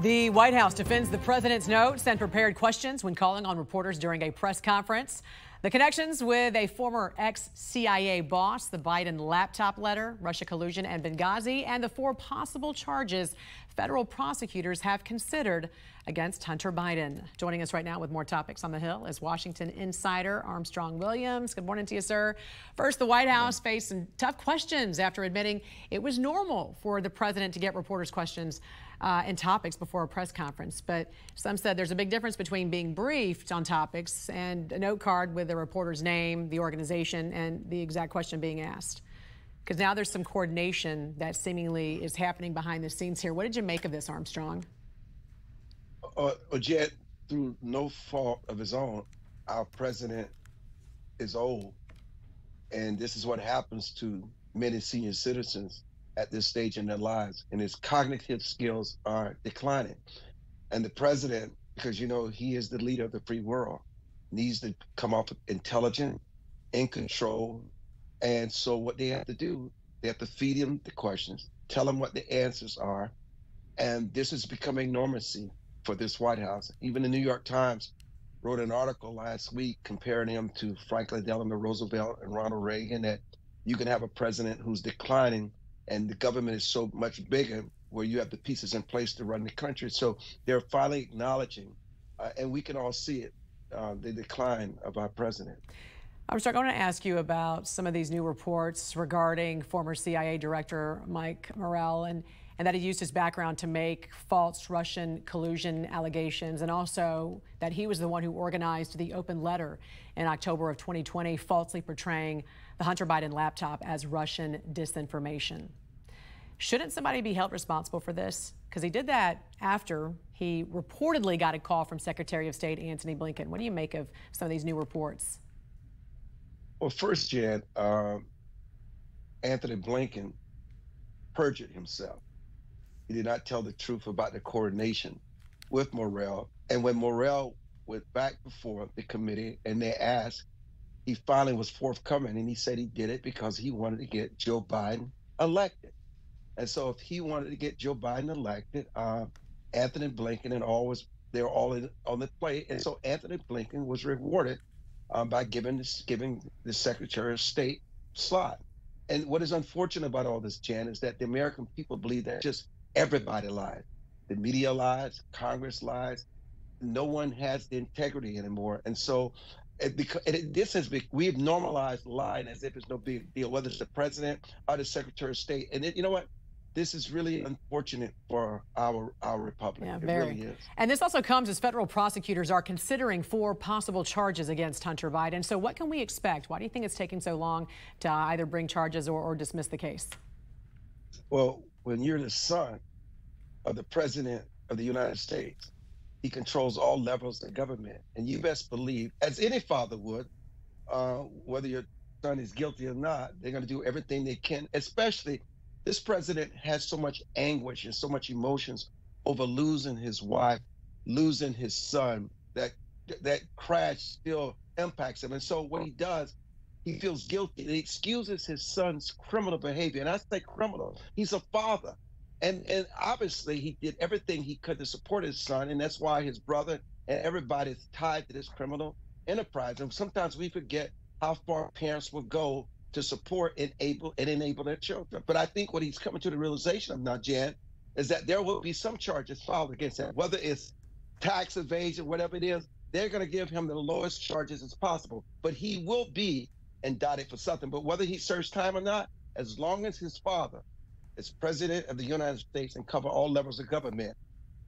The White House defends the president's notes and prepared questions when calling on reporters during a press conference. The connections with a former ex CIA boss, the Biden laptop letter, Russia collusion, and Benghazi, and the four possible charges federal prosecutors have considered against Hunter Biden. Joining us right now with more topics on the Hill is Washington insider Armstrong Williams. Good morning to you, sir. First, the White House faced some tough questions after admitting it was normal for the president to get reporters' questions uh, and topics before a press conference. But some said there's a big difference between being briefed on topics and a note card with the reporter's name, the organization, and the exact question being asked. Because now there's some coordination that seemingly is happening behind the scenes here. What did you make of this, Armstrong? Uh, Jet, through no fault of his own, our president is old. And this is what happens to many senior citizens at this stage in their lives, and his cognitive skills are declining. And the president, because you know he is the leader of the free world, needs to come off intelligent, in control. And so what they have to do, they have to feed him the questions, tell him what the answers are. And this is becoming normacy for this White House. Even the New York Times wrote an article last week comparing him to Franklin Delano Roosevelt and Ronald Reagan that you can have a president who's declining and the government is so much bigger where you have the pieces in place to run the country. So they're finally acknowledging, uh, and we can all see it, uh, the decline of our president. I'm Armstrong, I want to ask you about some of these new reports regarding former CIA Director Mike Morell and, and that he used his background to make false Russian collusion allegations, and also that he was the one who organized the open letter in October of 2020, falsely portraying the Hunter Biden laptop as Russian disinformation. Shouldn't somebody be held responsible for this? Because he did that after he reportedly got a call from Secretary of State Antony Blinken. What do you make of some of these new reports? Well, first, Jan, uh, Antony Blinken perjured himself. He did not tell the truth about the coordination with Morell. And when Morell went back before the committee and they asked, he finally was forthcoming and he said he did it because he wanted to get Joe Biden elected. And so if he wanted to get Joe Biden elected, uh, Antony Blinken and all was they're all in, on the plate. And so Antony Blinken was rewarded um, by giving this, giving the Secretary of State slot. And what is unfortunate about all this, Jan, is that the American people believe that just everybody lies. The media lies, Congress lies. No one has the integrity anymore. And so it, because it, this has been we have normalized lying as if it's no big deal, whether it's the president or the Secretary of State. And it, you know what? This is really unfortunate for our our republic. Yeah, it very. really is. And this also comes as federal prosecutors are considering four possible charges against Hunter Biden. So what can we expect? Why do you think it's taking so long to either bring charges or, or dismiss the case? Well, when you're the son of the president of the United States, he controls all levels of government. And you best believe, as any father would, uh, whether your son is guilty or not, they're going to do everything they can. Especially, this president has so much anguish and so much emotions over losing his wife, losing his son. That that crash still impacts him. And so what he does, he feels guilty. He excuses his son's criminal behavior. And I say criminal. He's a father and and obviously he did everything he could to support his son, and that's why his brother and everybody is tied to this criminal enterprise. And sometimes we forget how far parents will go to support and able and enable their children. But I think what he's coming to the realization of now, Jan, is that there will be some charges filed against him, whether it's tax evasion, whatever it is. They're going to give him the lowest charges as possible, but he will be indicted for something. But whether he serves time or not, as long as his father is president of the United States and cover all levels of government,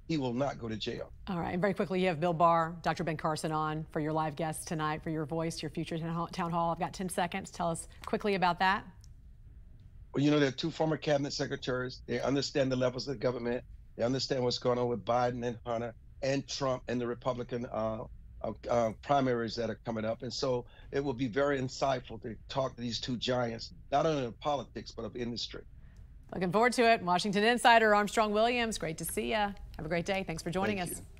he will not go to jail. All right, and very quickly, you have Bill Barr, Dr. Ben Carson on for your live guest tonight for your voice, your future town hall. I've got 10 seconds. Tell us quickly about that. Well, you know, there are two former cabinet secretaries. They understand the levels of the government. They understand what's going on with Biden and Hunter and Trump and the Republican uh, uh, uh, primaries that are coming up. And so it will be very insightful to talk to these two giants, not only of politics, but of industry. Looking forward to it. Washington Insider Armstrong Williams, great to see you. Have a great day. Thanks for joining Thank us. You.